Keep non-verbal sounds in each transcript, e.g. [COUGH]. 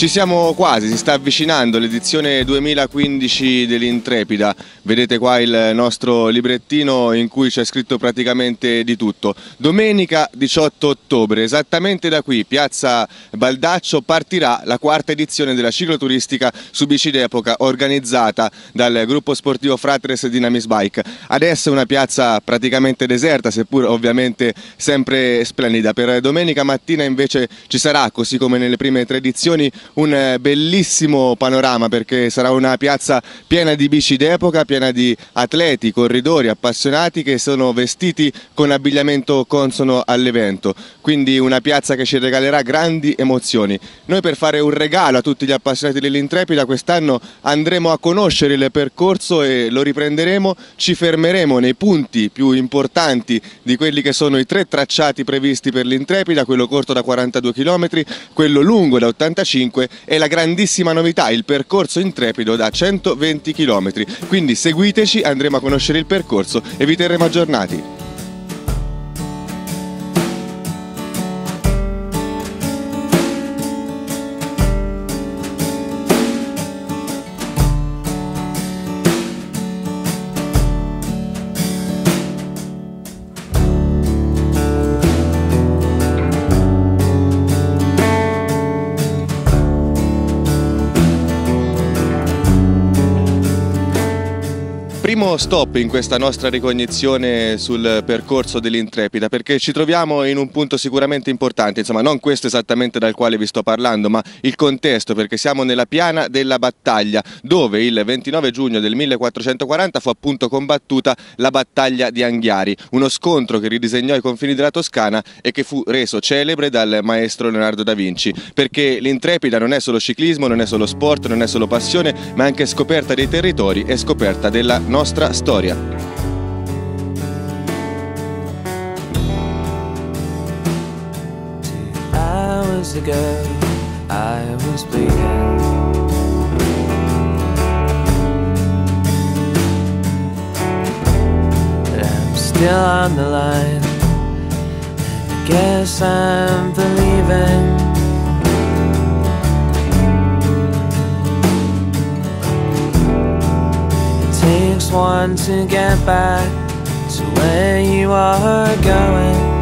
Ci siamo quasi, si sta avvicinando l'edizione 2015 dell'Intrepida. Vedete qua il nostro librettino in cui c'è scritto praticamente di tutto. Domenica 18 ottobre, esattamente da qui, piazza Baldaccio, partirà la quarta edizione della cicloturistica su bici d'epoca organizzata dal gruppo sportivo Fratres Dynamis Bike. Adesso è una piazza praticamente deserta, seppur ovviamente sempre splendida. Per domenica mattina invece ci sarà, così come nelle prime tre edizioni, un bellissimo panorama perché sarà una piazza piena di bici d'epoca, piena di atleti, corridori, appassionati che sono vestiti con abbigliamento consono all'evento. Quindi una piazza che ci regalerà grandi emozioni. Noi per fare un regalo a tutti gli appassionati dell'Intrepida quest'anno andremo a conoscere il percorso e lo riprenderemo, ci fermeremo nei punti più importanti di quelli che sono i tre tracciati previsti per l'Intrepida, quello corto da 42 km, quello lungo da 85 e la grandissima novità, il percorso intrepido da 120 km. Quindi seguiteci, andremo a conoscere il percorso e vi terremo aggiornati. Stop in questa nostra ricognizione sul percorso dell'Intrepida perché ci troviamo in un punto sicuramente importante, insomma non questo esattamente dal quale vi sto parlando ma il contesto perché siamo nella piana della battaglia dove il 29 giugno del 1440 fu appunto combattuta la battaglia di Anghiari, uno scontro che ridisegnò i confini della Toscana e che fu reso celebre dal maestro Leonardo da Vinci perché l'Intrepida non è solo ciclismo, non è solo sport, non è solo passione ma anche scoperta dei territori e scoperta della nostra nostra storia. hours ago I was still on the line. I guess I'm believing takes one to get back to where you are going.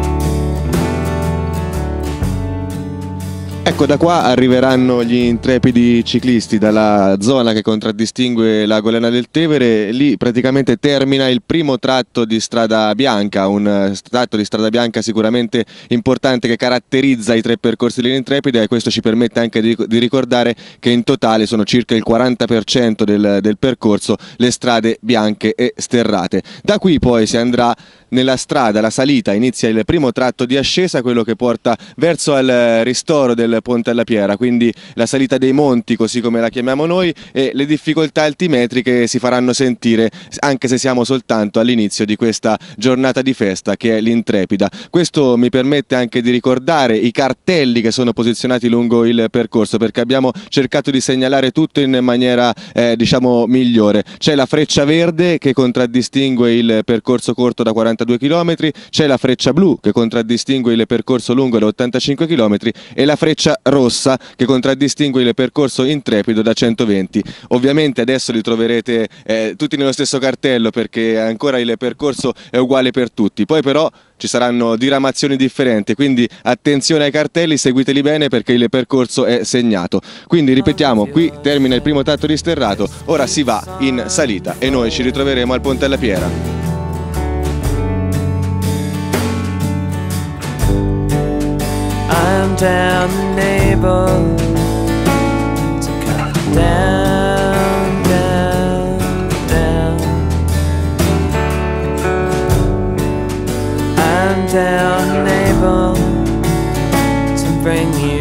Ecco, da qua arriveranno gli intrepidi ciclisti dalla zona che contraddistingue la Golena del Tevere, lì praticamente termina il primo tratto di strada bianca, un tratto di strada bianca sicuramente importante che caratterizza i tre percorsi dell'Intrepida e questo ci permette anche di, di, ricordare che in totale sono circa il 40% del, del percorso le strade bianche e sterrate. Da qui poi si andrà nella strada, la salita, inizia il primo tratto di ascesa, quello che porta verso il ristoro del Ponte alla Piera, quindi la salita dei monti, così come la chiamiamo noi, e le difficoltà altimetriche si faranno sentire anche se siamo soltanto all'inizio di questa giornata di festa che è l'Intrepida. Questo mi permette anche di ricordare i cartelli che sono posizionati lungo il percorso perché abbiamo cercato di segnalare tutto in maniera eh, diciamo migliore. C'è la freccia verde che contraddistingue il percorso corto da 40 42 km, c'è la freccia blu che contraddistingue il percorso lungo da 85 km e la freccia rossa che contraddistingue il percorso intrepido da 120. Ovviamente adesso li troverete eh, tutti nello stesso cartello perché ancora il percorso è uguale per tutti. Poi però ci saranno diramazioni differenti, quindi attenzione ai cartelli, seguiteli bene perché il percorso è segnato. Quindi ripetiamo, qui termina il primo tatto di sterrato, ora si va in salita e noi ci ritroveremo al Ponte alla Piera. Down the neighbor to cut down, down, down. I'm down, neighbor, to bring you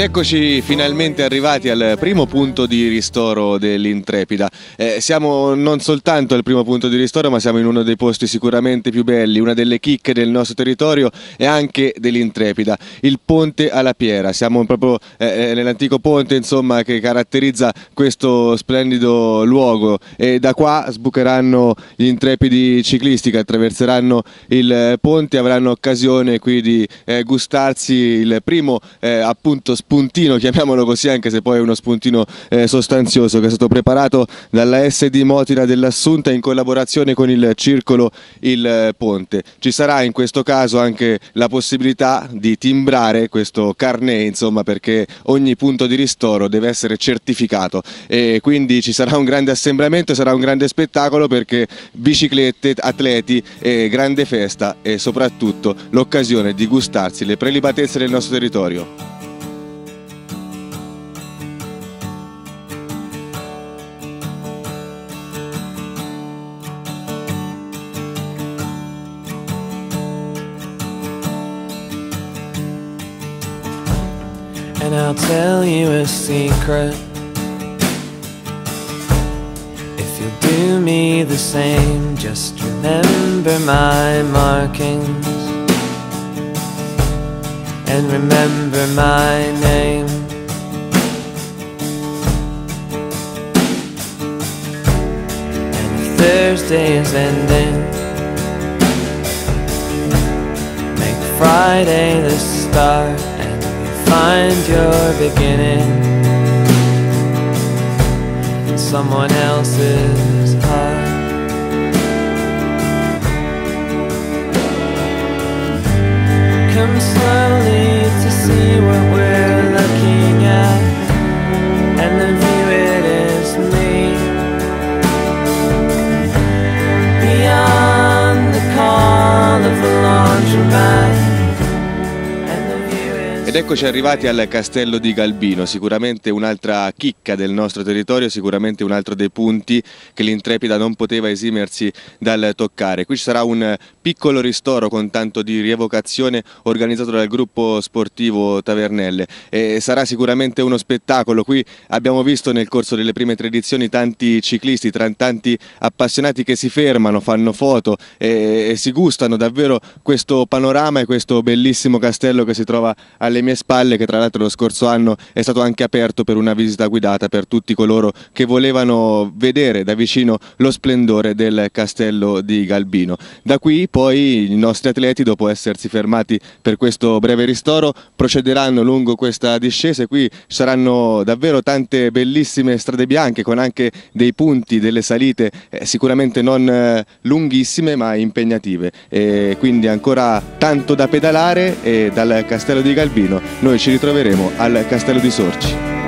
Ed eccoci finalmente arrivati al primo punto di ristoro dell'Intrepida. Eh, siamo non soltanto al primo punto di ristoro, ma siamo in uno dei posti sicuramente più belli, una delle chicche del nostro territorio e anche dell'Intrepida, il Ponte alla Piera. Siamo proprio eh, eh, nell'antico ponte insomma, che caratterizza questo splendido luogo e da qua sbucheranno gli intrepidi ciclisti che attraverseranno il ponte e avranno occasione qui di eh, gustarsi il primo eh, appunto spuntino, chiamiamolo così, anche se poi è uno spuntino eh, sostanzioso che è stato preparato dalla SD Motina dell'Assunta in collaborazione con il Circolo Il Ponte. Ci sarà in questo caso anche la possibilità di timbrare questo carnet, insomma, perché ogni punto di ristoro deve essere certificato e quindi ci sarà un grande assembramento, sarà un grande spettacolo perché biciclette, atleti, e grande festa e soprattutto l'occasione di gustarsi le prelibatezze del nostro territorio. And I'll tell you a secret. If you'll do me the same Just remember my markings. And remember my name. And if Thursday is ending Make Friday the start find your beginning in someone else's heart. Come slowly to see what eccoci arrivati al castello di Galbino, sicuramente un'altra chicca del nostro territorio, sicuramente un altro dei punti che l'Intrepida non poteva esimersi dal toccare. Qui ci sarà un piccolo ristoro con tanto di rievocazione organizzato dal gruppo sportivo Tavernelle e sarà sicuramente uno spettacolo. Qui abbiamo visto nel corso delle prime tre edizioni tanti ciclisti, tanti appassionati che si fermano, fanno foto e, e si gustano davvero questo panorama e questo bellissimo castello che si trova alle alle mie spalle che tra l'altro lo scorso anno è stato anche aperto per una visita guidata per tutti coloro che volevano vedere da vicino lo splendore del castello di Galbino. Da qui poi i nostri atleti dopo essersi fermati per questo breve ristoro procederanno lungo questa discesa e qui saranno davvero tante bellissime strade bianche con anche dei punti, delle salite eh, sicuramente non eh, lunghissime ma impegnative e quindi ancora tanto da pedalare e dal castello di Galbino noi ci ritroveremo al Castello di Sorci.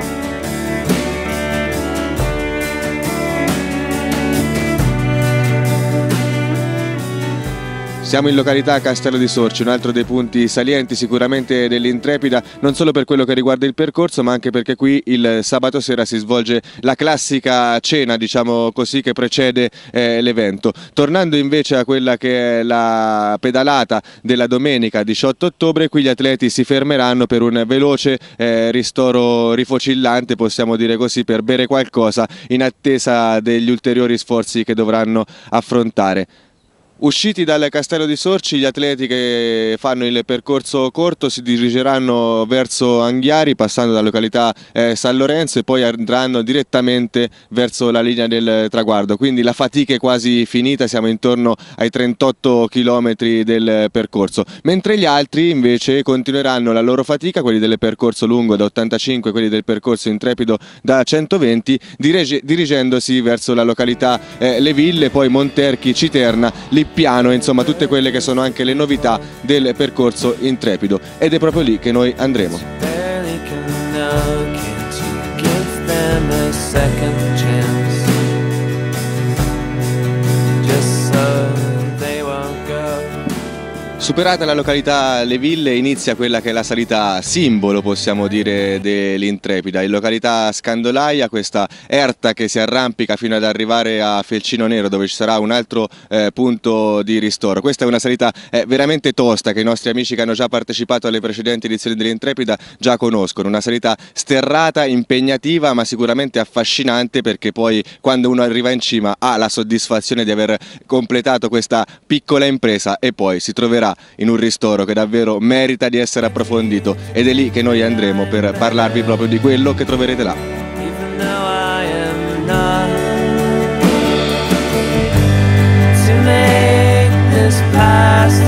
Siamo in località Castello di Sorci, un altro dei punti salienti sicuramente dell'Intrepida, non solo per quello che riguarda il percorso, ma anche perché qui il sabato sera si svolge la classica cena, diciamo così, che precede eh, l'evento. Tornando invece a quella che è la pedalata della domenica 18 ottobre, qui gli atleti si fermeranno per un veloce eh, ristoro rifocillante, possiamo dire così, per bere qualcosa in attesa degli ulteriori sforzi che dovranno affrontare. Usciti dal castello di Sorci, gli atleti che fanno il percorso corto si dirigeranno verso Anghiari passando dalla località eh, San Lorenzo e poi andranno direttamente verso la linea del traguardo. Quindi la fatica è quasi finita, siamo intorno ai 38 km del percorso. Mentre gli altri invece continueranno la loro fatica, quelli del percorso lungo da 85, quelli del percorso intrepido da 120, dirigendosi verso la località eh, Le Ville, poi Monterchi, Citerna, Lippi piano, insomma tutte quelle che sono anche le novità del percorso intrepido ed è proprio lì che noi andremo. Superata la località Le Ville inizia quella che è la salita simbolo, possiamo dire, dell'Intrepida. In località Scandolaia questa erta che si arrampica fino ad arrivare a Felcino Nero dove ci sarà un altro eh, punto di ristoro. Questa è una salita eh, veramente tosta che i nostri amici che hanno già partecipato alle precedenti edizioni dell'Intrepida già conoscono. Una salita sterrata, impegnativa ma sicuramente affascinante perché poi quando uno arriva in cima ha la soddisfazione di aver completato questa piccola impresa e poi si troverà in un ristoro che davvero merita di essere approfondito ed è lì che noi andremo per parlarvi proprio di quello che troverete là. past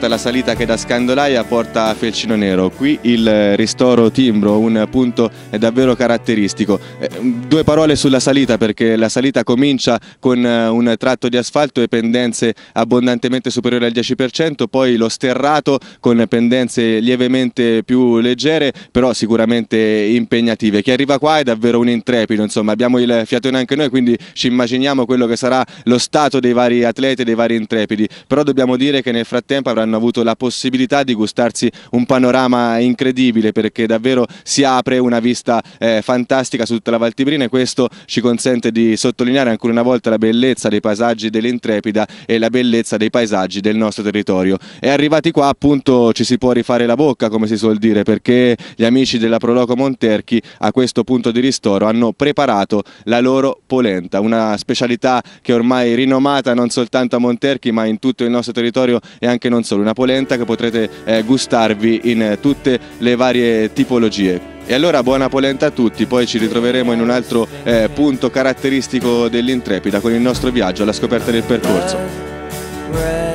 Terminata la salita che da Scandolaia porta a Felcino Nero, qui il ristoro Timbro, un punto davvero caratteristico. Eh, Due parole sulla salita perché la salita comincia con eh, un tratto di asfalto e pendenze abbondantemente superiori al 10%, poi lo sterrato con pendenze lievemente più leggere, però sicuramente impegnative. Chi arriva qua è davvero un intrepido, insomma abbiamo il fiatone anche noi, quindi ci immaginiamo quello che sarà lo stato dei vari atleti, dei vari intrepidi, però dobbiamo dire che nel frattempo avranno avuto la possibilità di gustarsi un panorama incredibile perché davvero si apre una vista eh, fantastica su tutta la Val Tibrina e questo ci consente di sottolineare ancora una volta la bellezza dei paesaggi dell'Intrepida e la bellezza dei paesaggi del nostro territorio. E arrivati qua appunto ci si può rifare la bocca come si suol dire perché gli amici della Proloco Monterchi a questo punto di ristoro hanno preparato la loro polenta, una specialità che è ormai rinomata non soltanto a Monterchi ma in tutto il nostro territorio e anche non solo, una polenta che potrete eh, gustarvi in eh, tutte le varie tipologie. E allora buona polenta a tutti, poi ci ritroveremo in un altro eh, punto caratteristico dell'Intrepida con il nostro viaggio alla scoperta del percorso.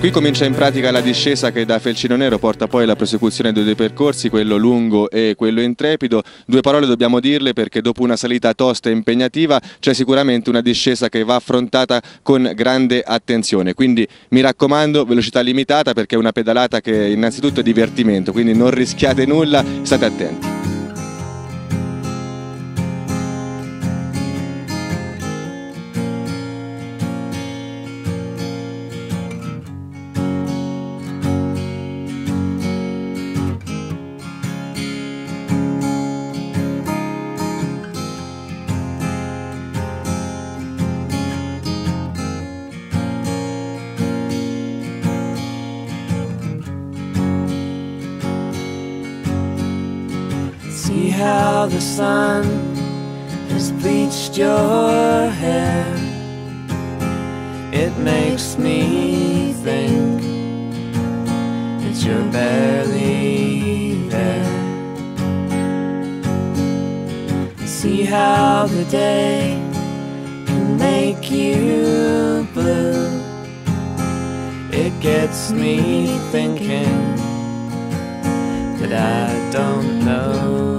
Qui comincia in pratica la discesa che da Felcino Nero porta poi alla prosecuzione dei due percorsi, quello lungo e quello intrepido. Due parole dobbiamo dirle perché dopo una salita tosta e impegnativa c'è sicuramente una discesa che va affrontata con grande attenzione. Quindi mi raccomando, velocità limitata perché è una pedalata che innanzitutto è divertimento, quindi non rischiate nulla, state attenti. How the sun has bleached your hair. It makes me think that you're barely there. See how the day can make you blue. It gets me thinking that I don't know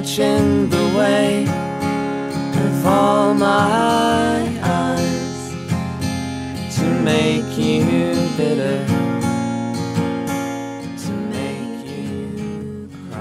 Watching the way of all my eyes to make you bitter.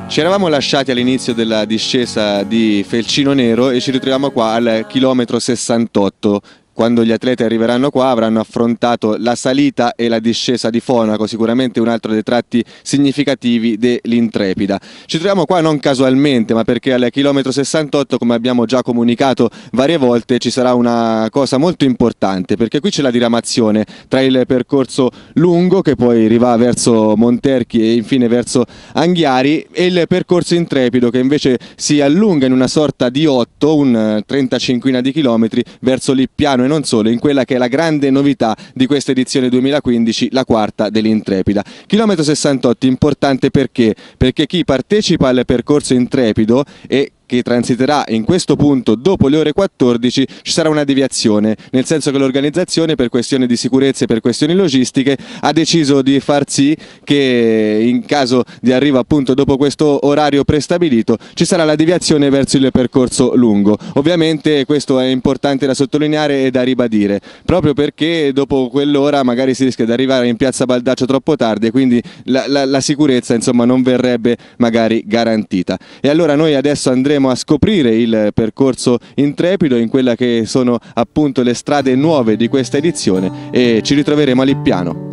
Ci eravamo lasciati all'inizio della discesa di Felcino Nero e ci ritroviamo qua al chilometro 68. Quando gli atleti arriveranno qua avranno affrontato la salita e la discesa di Fonaco, sicuramente un altro dei tratti significativi dell'Intrepida. Ci troviamo qua non casualmente, ma perché al chilometro 68, come abbiamo già comunicato varie volte, ci sarà una cosa molto importante, perché qui c'è la diramazione tra il percorso lungo che poi riva verso Monterchi e infine verso Anghiari e il percorso intrepido che invece si allunga in una sorta di 8, un 35 di chilometri verso Lippiano non solo, in quella che è la grande novità di questa edizione 2015, la quarta dell'Intrepida. Chilometro 68 importante perché? Perché chi partecipa al percorso intrepido e che transiterà in questo punto dopo le ore 14 ci sarà una deviazione, nel senso che l'organizzazione per questioni di sicurezza e per questioni logistiche ha deciso di far sì che in caso di arrivo appunto dopo questo orario prestabilito ci sarà la deviazione verso il percorso lungo. Ovviamente questo è importante da sottolineare e da ribadire, proprio perché dopo quell'ora magari si rischia di arrivare in piazza Baldaccio troppo tardi e quindi la, la, la sicurezza insomma non verrebbe magari garantita. E allora noi adesso andremo andremo a scoprire il percorso intrepido in quella che sono appunto le strade nuove di questa edizione e ci ritroveremo a Lippiano.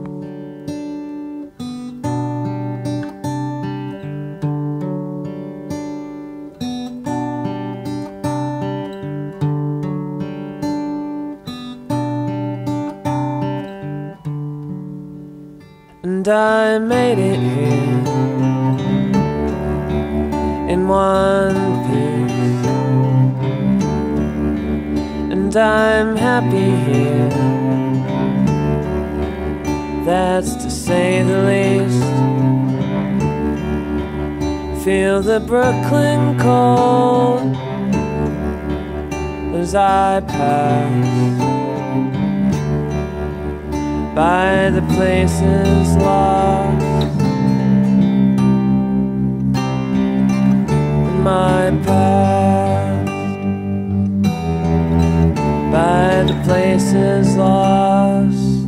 And I made it here in one I'm happy here. That's to say the least. Feel the Brooklyn cold as I pass by the places lost. in My past. By the places lost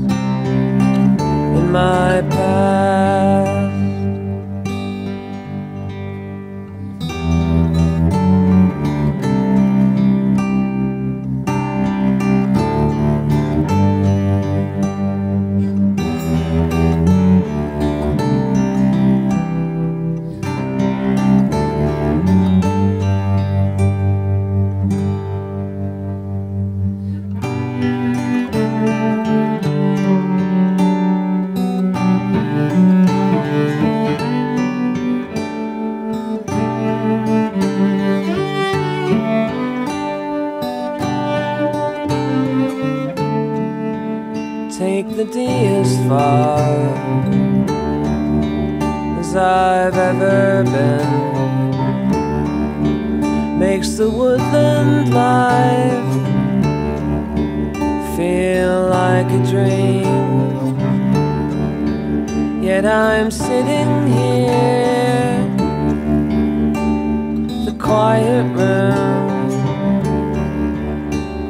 in my past. Feel like a dream. Yet I'm sitting here, the quiet room.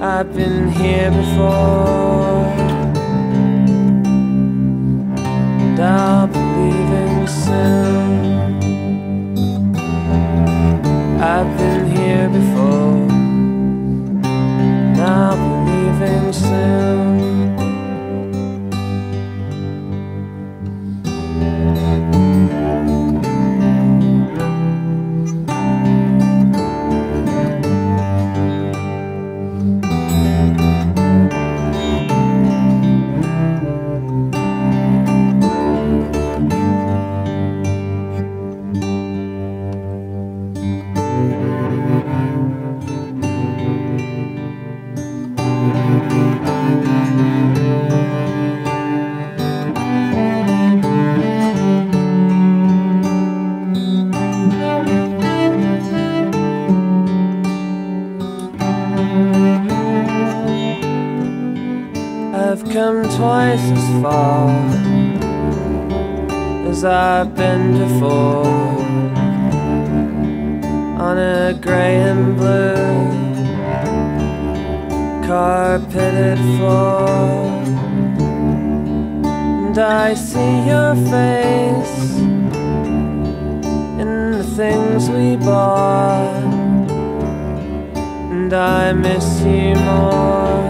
I've been here before. and I'll be leaving soon. I've been here before, I've before. On a gray and blue carpeted floor. And I see your face in the things we bought, and I miss you more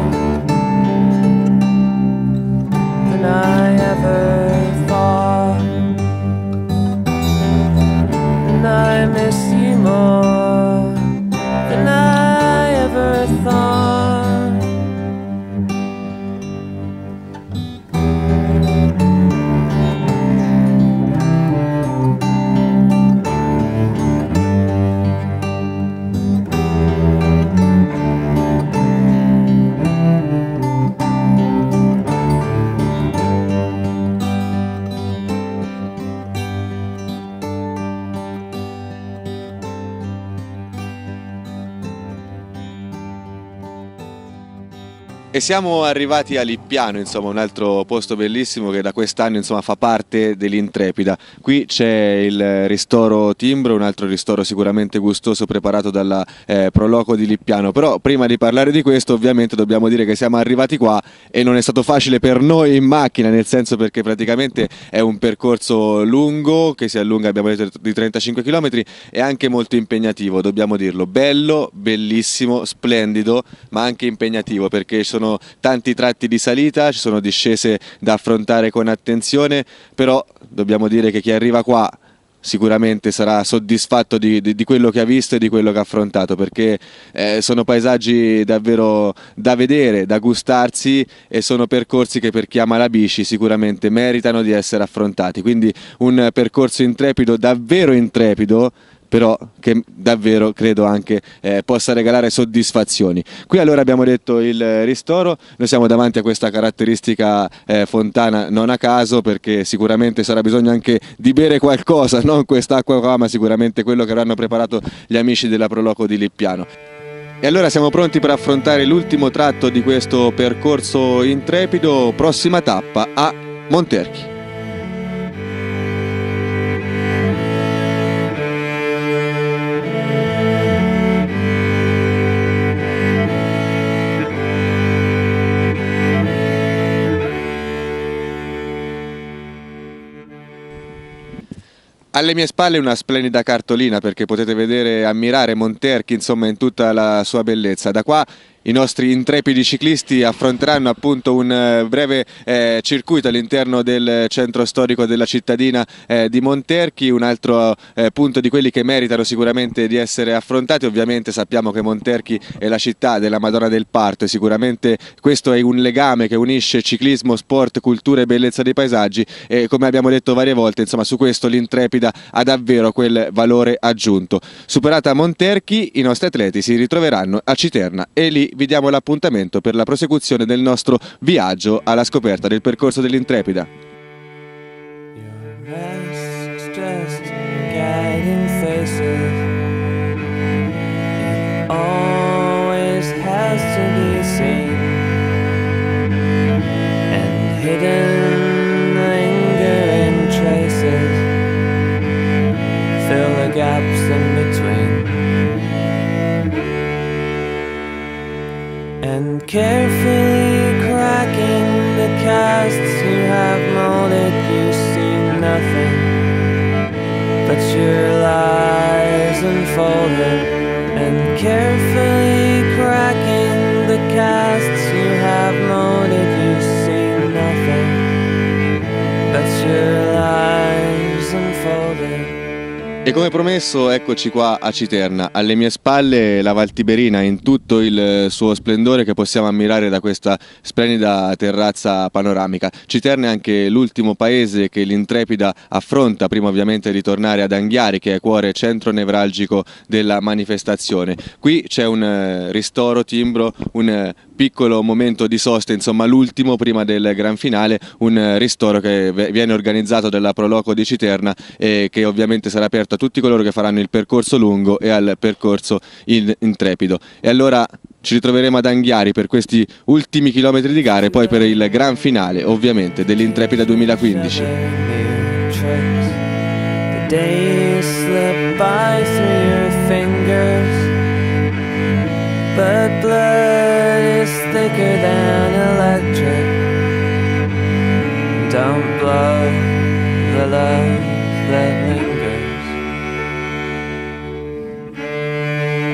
E siamo arrivati a Lippiano, insomma, un altro posto bellissimo che da quest'anno fa parte dell'Intrepida. Qui c'è il ristoro Timbro, un altro ristoro sicuramente gustoso preparato dalla eh, Proloco di Lippiano. Però prima di parlare di questo ovviamente dobbiamo dire che siamo arrivati qua e non è stato facile per noi in macchina, nel senso perché praticamente è un percorso lungo che si allunga, abbiamo detto, di 35 km e anche molto impegnativo, dobbiamo dirlo. Bello, bellissimo, splendido, ma anche impegnativo perché ci sono tanti tratti di salita, ci sono discese da affrontare con attenzione, però dobbiamo dire che chi arriva qua sicuramente sarà soddisfatto di, di, di, quello che ha visto e di quello che ha affrontato perché eh, sono paesaggi davvero da vedere, da gustarsi e sono percorsi che per chi ama la bici sicuramente meritano di essere affrontati. Quindi un percorso intrepido, davvero intrepido però che davvero credo anche eh, possa regalare soddisfazioni. Qui allora abbiamo detto il ristoro, noi siamo davanti a questa caratteristica eh, fontana non a caso perché sicuramente sarà bisogno anche di bere qualcosa, [LAUGHS] non quest'acqua qua ma sicuramente quello che avranno preparato gli amici della Proloco di Lippiano. E allora siamo pronti per affrontare l'ultimo tratto di questo percorso intrepido, prossima tappa a Monterchi. Alle mie spalle una splendida cartolina perché potete vedere ammirare Monterchi insomma in tutta la sua bellezza. Da qua i nostri intrepidi ciclisti affronteranno appunto un eh, breve eh, circuito all'interno del centro storico della cittadina eh, di Monterchi, un altro eh, punto di quelli che meritano sicuramente di essere affrontati, ovviamente sappiamo che Monterchi è la città della Madonna del Parto e sicuramente questo è un legame che unisce ciclismo, sport, cultura e bellezza dei paesaggi e come abbiamo detto varie volte insomma su questo l'Intrepida ha davvero quel valore aggiunto. Superata Monterchi i nostri atleti si ritroveranno a Citerna e lì vi diamo l'appuntamento per la prosecuzione del nostro viaggio alla scoperta del percorso dell'Intrepida. And carefully cracking the casts you have molded, you see nothing but your lies unfolded. And carefully cracking the casts you have molded, you see nothing but your E come promesso eccoci qua a Citerna, alle mie spalle la Val Tiberina in tutto il suo splendore che possiamo ammirare da questa splendida terrazza panoramica. Citerna è anche l'ultimo paese che l'Intrepida affronta, prima ovviamente di tornare ad Anghiari che è cuore centro nevralgico della manifestazione. Qui c'è un eh, ristoro timbro, un eh, piccolo momento di sosta, insomma l'ultimo prima del gran finale, un ristoro che viene organizzato dalla Proloco di Citerna e che ovviamente sarà aperto a tutti coloro che faranno il percorso lungo e al percorso in, intrepido. E allora ci ritroveremo ad Anghiari per questi ultimi chilometri di gare e poi per il gran finale ovviamente dell'Intrepida 2015. Is thicker than electric. Don't blow the love that lingers.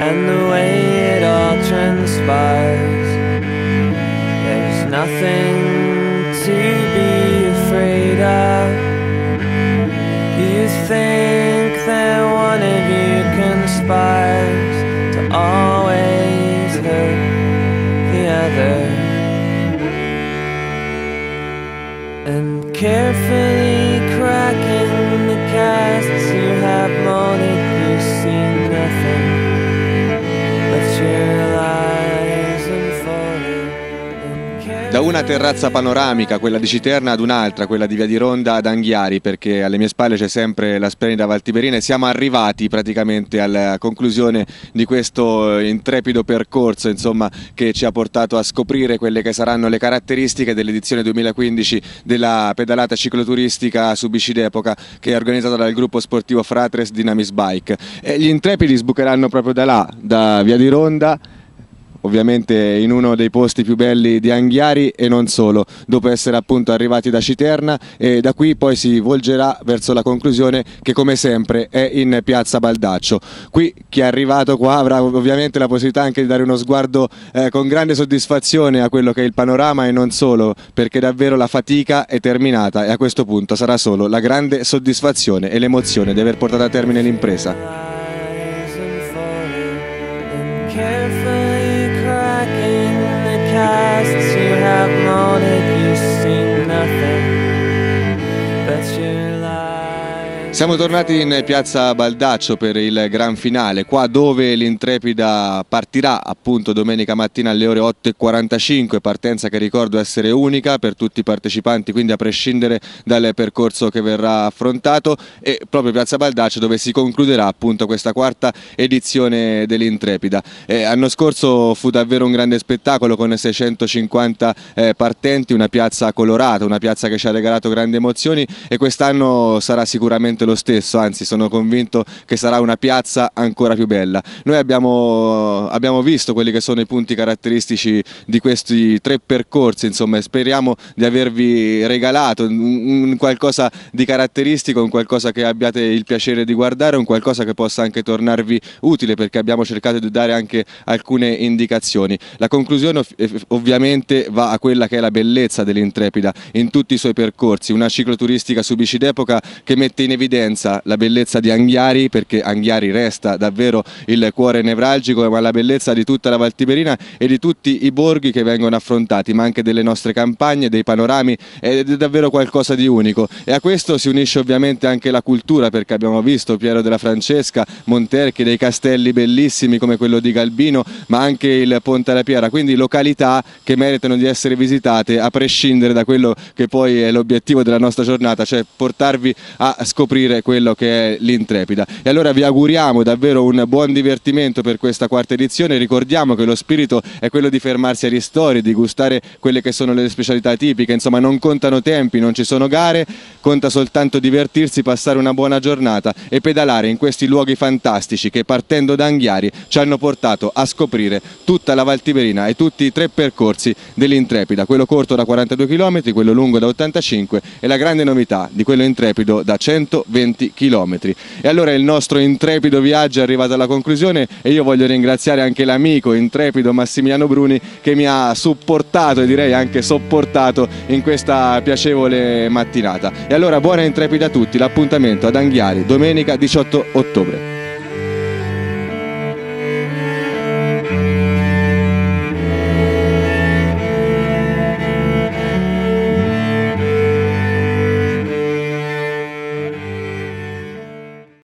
And the way it all transpires, there's nothing una terrazza panoramica, quella di Citerna, ad un'altra, quella di Via di Ronda ad Anghiari, perché alle mie spalle c'è sempre la splendida Valtiberina e siamo arrivati praticamente alla conclusione di questo intrepido percorso insomma, che ci ha portato a scoprire quelle che saranno le caratteristiche dell'edizione 2015 della pedalata cicloturistica su bici d'epoca che è organizzata dal gruppo sportivo Fratres Dynamis Bike. E gli intrepidi sbucheranno proprio da là, da Via di Ronda ovviamente in uno dei posti più belli di Anghiari e non solo, dopo essere appunto arrivati da Citerna e da qui poi si volgerà verso la conclusione che come sempre è in piazza Baldaccio. Qui chi è arrivato qua avrà ovviamente la possibilità anche di dare uno sguardo eh, con grande soddisfazione a quello che è il panorama e non solo, perché davvero la fatica è terminata e a questo punto sarà solo la grande soddisfazione e l'emozione di aver portato a termine l'impresa. Siamo tornati in piazza Baldaccio per il gran finale, qua dove l'Intrepida partirà appunto domenica mattina alle ore 8.45, partenza che ricordo essere unica per tutti i partecipanti, quindi a prescindere dal percorso che verrà affrontato e proprio piazza Baldaccio dove si concluderà appunto questa quarta edizione dell'Intrepida. Eh, l'anno scorso fu davvero un grande spettacolo con 650 eh, partenti, una piazza colorata, una piazza che ci ha regalato grandi emozioni e quest'anno sarà sicuramente lo stesso, anzi sono convinto che sarà una piazza ancora più bella. Noi abbiamo, abbiamo visto quelli che sono i punti caratteristici di questi tre percorsi, insomma, e speriamo di avervi regalato un, un qualcosa di caratteristico, un qualcosa che abbiate il piacere di guardare, un qualcosa che possa anche tornarvi utile perché abbiamo cercato di dare anche alcune indicazioni. La conclusione ovviamente va a quella che è la bellezza dell'Intrepida in tutti i suoi percorsi, una cicloturistica su bici d'epoca che mette in evidenza evidenza la bellezza di Anghiari perché Anghiari resta davvero il cuore nevralgico ma la bellezza di tutta la Valtiberina e di tutti i borghi che vengono affrontati ma anche delle nostre campagne, dei panorami ed è davvero qualcosa di unico. E a questo si unisce ovviamente anche la cultura perché abbiamo visto Piero della Francesca, Monterchi, dei castelli bellissimi come quello di Galbino ma anche il Ponte alla Piera, quindi località che meritano di essere visitate a prescindere da quello che poi è l'obiettivo della nostra giornata, cioè portarvi a scoprire scoprire quello che è l'Intrepida. E allora vi auguriamo davvero un buon divertimento per questa quarta edizione, ricordiamo che lo spirito è quello di fermarsi a ristori, di gustare quelle che sono le specialità tipiche, insomma non contano tempi, non ci sono gare, conta soltanto divertirsi, passare una buona giornata e pedalare in questi luoghi fantastici che partendo da Anghiari ci hanno portato a scoprire tutta la Valtiberina e tutti i tre percorsi dell'Intrepida, quello corto da 42 km, quello lungo da 85 e la grande novità di quello intrepido da 120 20 km. E allora il nostro intrepido viaggio è arrivato alla conclusione e io voglio ringraziare anche l'amico intrepido Massimiliano Bruni che mi ha supportato e direi anche sopportato in questa piacevole mattinata. E allora buona intrepida a tutti, l'appuntamento ad Anghiari domenica 18 ottobre.